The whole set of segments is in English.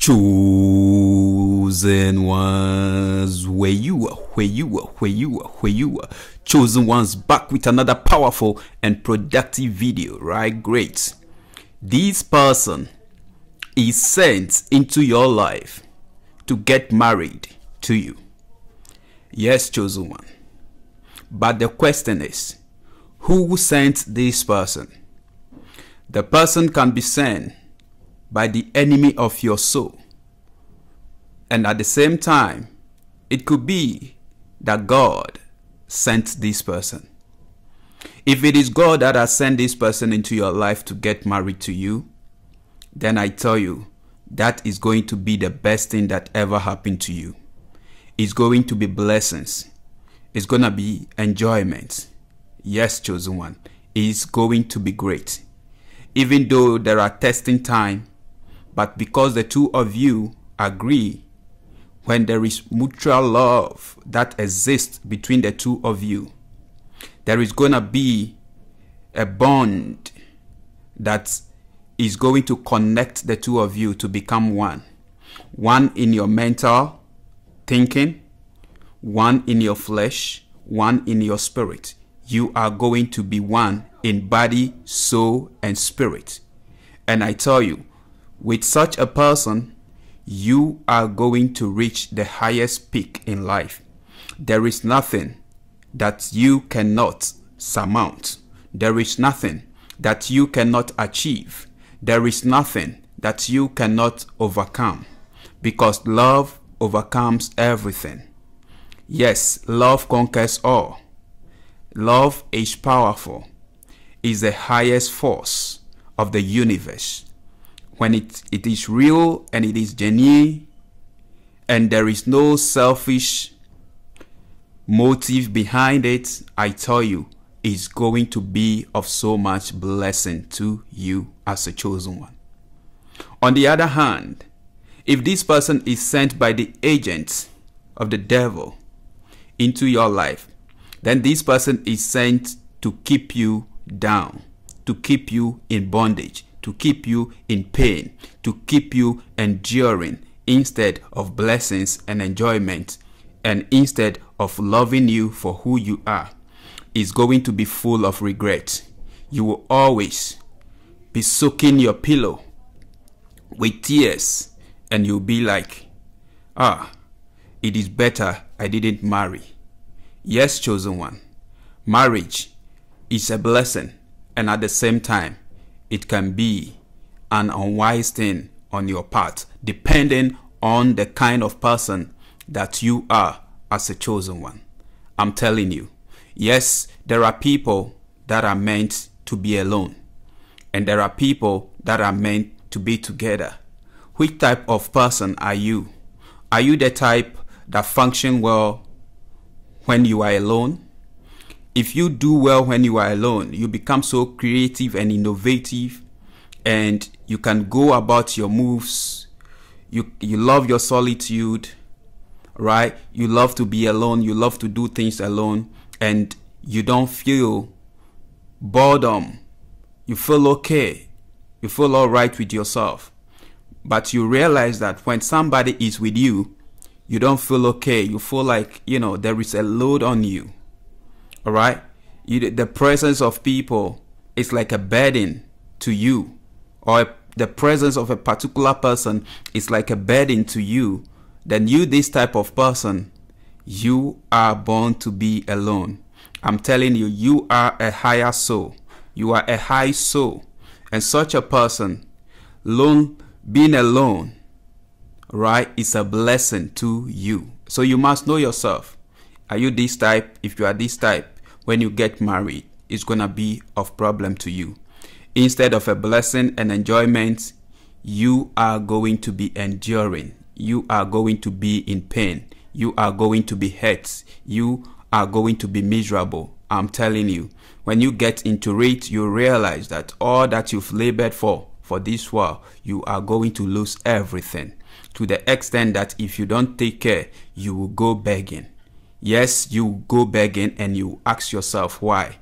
Chosen ones, where you are, where you are, where you are, where you are. Chosen ones back with another powerful and productive video, right? Great. This person is sent into your life to get married to you. Yes, chosen one. But the question is, who sent this person? The person can be sent by the enemy of your soul. And at the same time, it could be that God sent this person. If it is God that has sent this person into your life to get married to you, then I tell you, that is going to be the best thing that ever happened to you. It's going to be blessings. It's going to be enjoyment. Yes, chosen one. It's going to be great. Even though there are testing time, but because the two of you agree, when there is mutual love that exists between the two of you, there is going to be a bond that is going to connect the two of you to become one. One in your mental thinking, one in your flesh, one in your spirit. You are going to be one in body, soul, and spirit. And I tell you, with such a person, you are going to reach the highest peak in life. There is nothing that you cannot surmount. There is nothing that you cannot achieve. There is nothing that you cannot overcome because love overcomes everything. Yes, love conquers all. Love is powerful, is the highest force of the universe. When it, it is real and it is genuine, and there is no selfish motive behind it, I tell you, is going to be of so much blessing to you as a chosen one. On the other hand, if this person is sent by the agent of the devil into your life, then this person is sent to keep you down, to keep you in bondage, to keep you in pain, to keep you enduring instead of blessings and enjoyment, and instead of loving you for who you are is going to be full of regret. You will always be soaking your pillow with tears and you'll be like, ah, it is better I didn't marry. Yes, chosen one. Marriage is a blessing and at the same time, it can be an unwise thing on your part depending on the kind of person that you are as a chosen one. I'm telling you. Yes, there are people that are meant to be alone, and there are people that are meant to be together. Which type of person are you? Are you the type that function well when you are alone? If you do well when you are alone, you become so creative and innovative, and you can go about your moves. You, you love your solitude, right? You love to be alone, you love to do things alone and you don't feel boredom, you feel okay, you feel all right with yourself. But you realize that when somebody is with you, you don't feel okay. You feel like, you know, there is a load on you. All right? You, the presence of people is like a burden to you, or the presence of a particular person is like a burden to you. Then you, this type of person, you are born to be alone. I'm telling you, you are a higher soul. You are a high soul. And such a person, alone, being alone, right, is a blessing to you. So you must know yourself. Are you this type? If you are this type, when you get married, it's to be of problem to you. Instead of a blessing and enjoyment, you are going to be enduring. You are going to be in pain you are going to be hurt. You are going to be miserable. I'm telling you. When you get into it, you realize that all that you've labored for, for this world, you are going to lose everything. To the extent that if you don't take care, you will go begging. Yes, you go begging and you ask yourself why.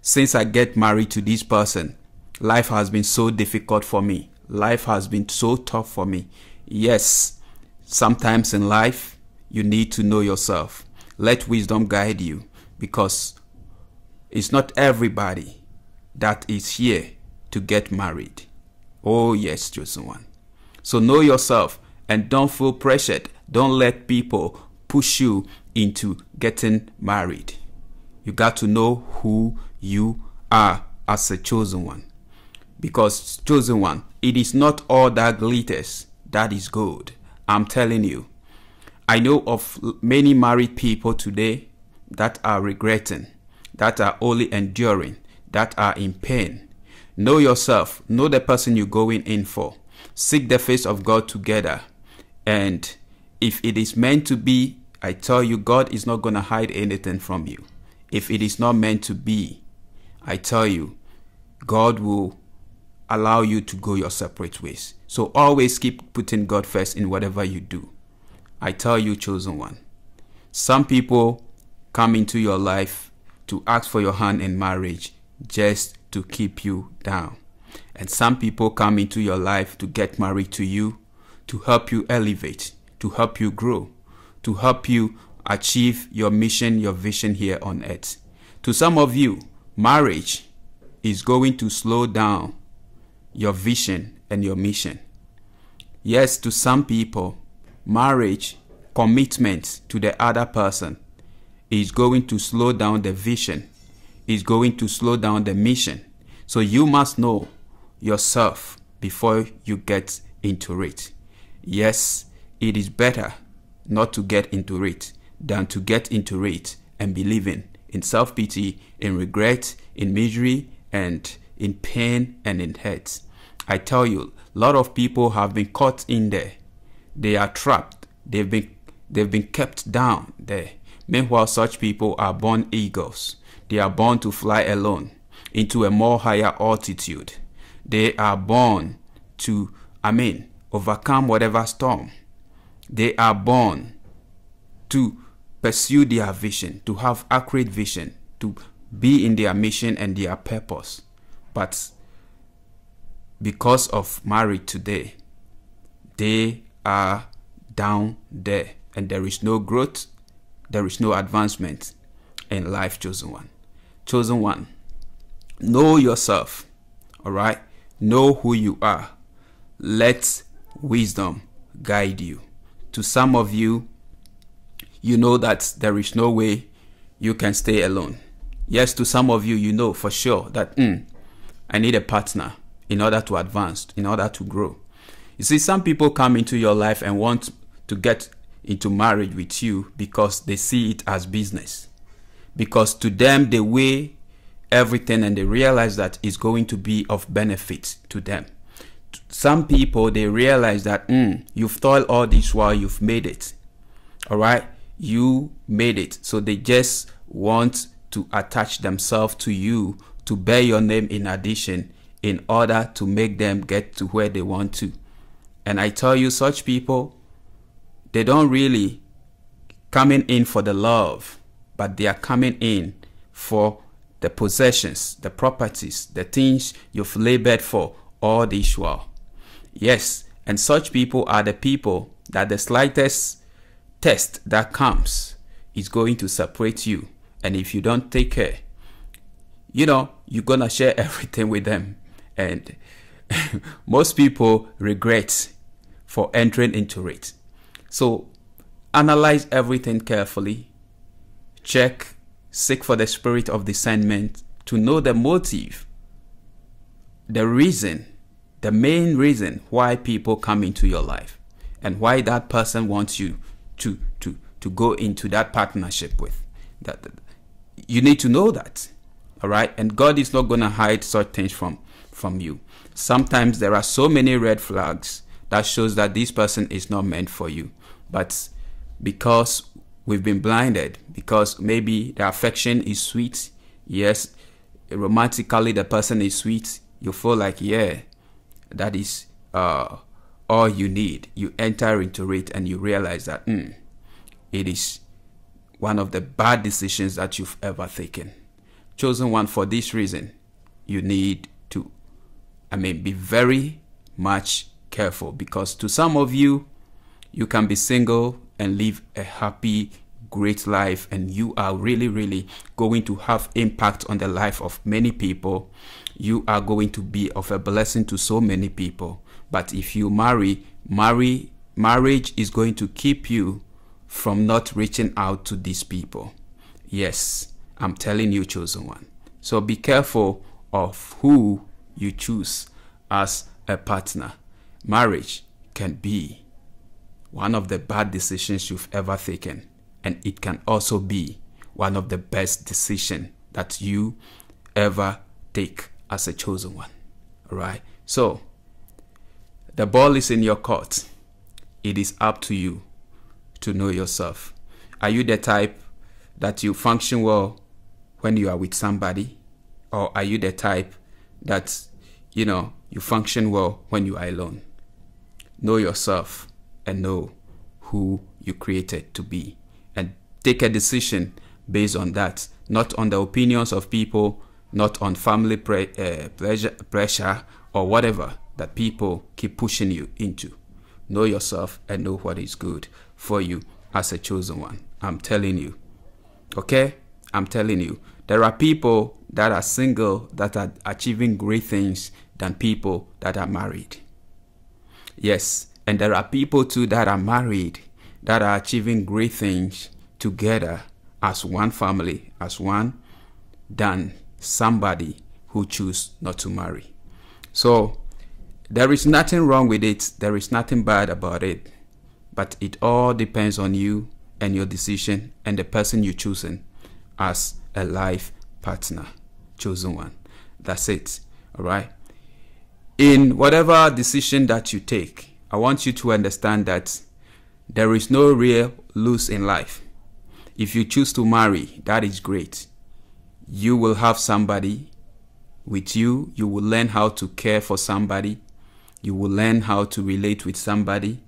Since I get married to this person, life has been so difficult for me. Life has been so tough for me. Yes, sometimes in life, you need to know yourself. Let wisdom guide you because it's not everybody that is here to get married. Oh, yes, chosen one. So know yourself and don't feel pressured. Don't let people push you into getting married. You got to know who you are as a chosen one. Because, chosen one, it is not all that glitters that is gold. I'm telling you. I know of many married people today that are regretting, that are only enduring, that are in pain. Know yourself, know the person you're going in for. Seek the face of God together. And if it is meant to be, I tell you, God is not going to hide anything from you. If it is not meant to be, I tell you, God will allow you to go your separate ways. So always keep putting God first in whatever you do. I tell you, chosen one. Some people come into your life to ask for your hand in marriage just to keep you down. And some people come into your life to get married to you, to help you elevate, to help you grow, to help you achieve your mission, your vision here on earth. To some of you, marriage is going to slow down your vision and your mission. Yes, to some people, marriage, commitment to the other person is going to slow down the vision, is going to slow down the mission. So you must know yourself before you get into it. Yes, it is better not to get into it than to get into it and be living in self pity, in regret, in misery, and in pain and in hurt. I tell you, a lot of people have been caught in there. They are trapped. They've been they've been kept down there. Meanwhile, such people are born eagles. They are born to fly alone into a more higher altitude. They are born to, I mean, overcome whatever storm. They are born to pursue their vision, to have accurate vision, to be in their mission and their purpose. But because of marriage today, they are down there and there is no growth, there is no advancement in life, chosen one. Chosen one, know yourself, all right? Know who you are. Let wisdom guide you. To some of you, you know that there is no way you can stay alone. Yes, to some of you, you know for sure that mm, I need a partner in order to advance, in order to grow. You see, some people come into your life and want to get into marriage with you because they see it as business. Because to them, they weigh everything and they realize that it's going to be of benefit to them. Some people, they realize that mm, you've toiled all this while you've made it. All right? You made it. So they just want to attach themselves to you to bear your name in addition in order to make them get to where they want to. And I tell you, such people, they don't really coming in for the love, but they are coming in for the possessions, the properties, the things you've labored for all this while. Yes, and such people are the people that the slightest test that comes is going to separate you. And if you don't take care, you know, you're gonna share everything with them. And most people regret for entering into it. So analyze everything carefully. Check, seek for the spirit of discernment to know the motive, the reason, the main reason why people come into your life and why that person wants you to to to go into that partnership with. That you need to know that. All right? And God is not going to hide such things from from you. Sometimes there are so many red flags that shows that this person is not meant for you. But because we've been blinded, because maybe the affection is sweet, yes, romantically the person is sweet, you feel like, yeah, that is uh, all you need. You enter into it and you realize that mm, it is one of the bad decisions that you've ever taken. Chosen one for this reason, you need to, I mean, be very much careful because to some of you, you can be single and live a happy, great life, and you are really, really going to have impact on the life of many people. You are going to be of a blessing to so many people. But if you marry, marry marriage is going to keep you from not reaching out to these people. Yes, I'm telling you, chosen one. So be careful of who you choose as a partner. Marriage can be one of the bad decisions you've ever taken, and it can also be one of the best decisions that you ever take as a chosen one. All right? So, the ball is in your court. It is up to you to know yourself. Are you the type that you function well when you are with somebody? Or are you the type that, you know, you function well when you are alone? Know yourself and know who you created to be. And take a decision based on that, not on the opinions of people, not on family pre- uh, pressure or whatever that people keep pushing you into. Know yourself and know what is good for you as a chosen one. I'm telling you. Okay? I'm telling you. There are people that are single that are achieving great things than people that are married. Yes, and there are people too that are married that are achieving great things together as one family, as one, than somebody who choose not to marry. So there is nothing wrong with it. There is nothing bad about it. But it all depends on you and your decision and the person you're choosing as a life partner. Chosen one. That's it. All right. In whatever decision that you take, I want you to understand that there is no real lose in life. If you choose to marry, that is great. You will have somebody with you. You will learn how to care for somebody. You will learn how to relate with somebody.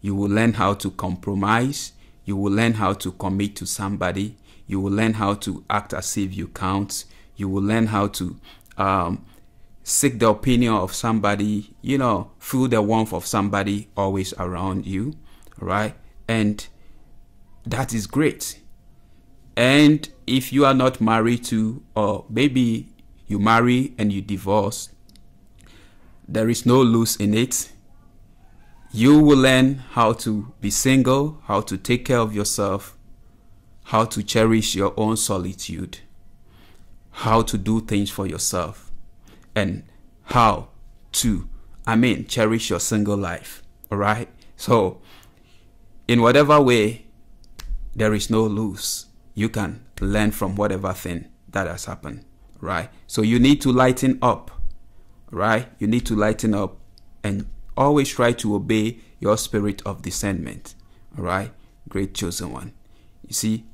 You will learn how to compromise. You will learn how to commit to somebody. You will learn how to act as if you count. You will learn how to um, seek the opinion of somebody, you know, feel the warmth of somebody always around you, right? And that is great. And if you are not married to, or maybe you marry and you divorce, there is no lose in it. You will learn how to be single, how to take care of yourself, how to cherish your own solitude, how to do things for yourself, and how to, I mean, cherish your single life. All right? So, in whatever way, there is no lose. You can learn from whatever thing that has happened. Right? So, you need to lighten up right? You need to lighten up and always try to obey your spirit of discernment. All right? Great chosen one. You see,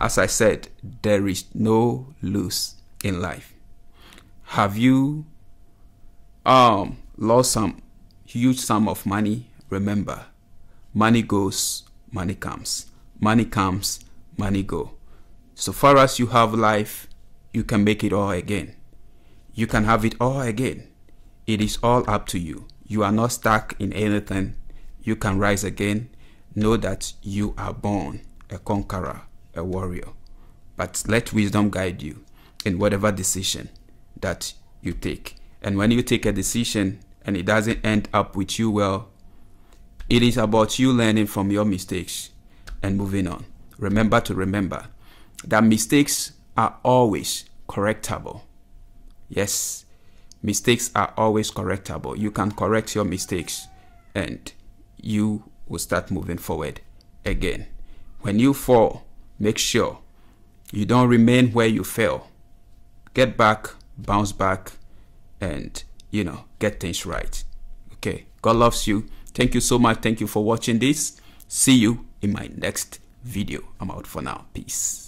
as I said, there is no lose in life. Have you um lost some huge sum of money? Remember, money goes, money comes. Money comes, money go. So far as you have life, you can make it all again. You can have it all again. It is all up to you. You are not stuck in anything. You can rise again. Know that you are born a conqueror, a warrior. But let wisdom guide you in whatever decision that you take. And when you take a decision and it doesn't end up with you well, it is about you learning from your mistakes and moving on. Remember to remember that mistakes are always correctable. Yes, mistakes are always correctable. You can correct your mistakes and you will start moving forward again. When you fall, make sure you don't remain where you fell. Get back, bounce back, and you know, get things right. Okay. God loves you. Thank you so much. Thank you for watching this. See you in my next video. I'm out for now. Peace.